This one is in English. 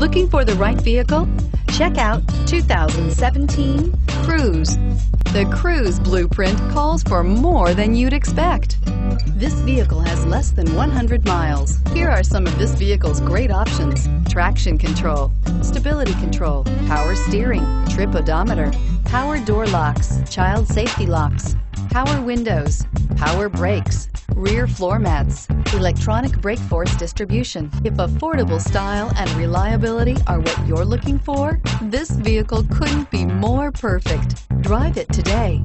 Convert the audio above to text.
Looking for the right vehicle? Check out 2017 Cruze. The Cruze blueprint calls for more than you'd expect. This vehicle has less than 100 miles. Here are some of this vehicle's great options. Traction control, stability control, power steering, trip odometer, power door locks, child safety locks, power windows, power brakes, rear floor mats, electronic brake force distribution. If affordable style and reliability are what you're looking for, this vehicle couldn't be more perfect. Drive it today.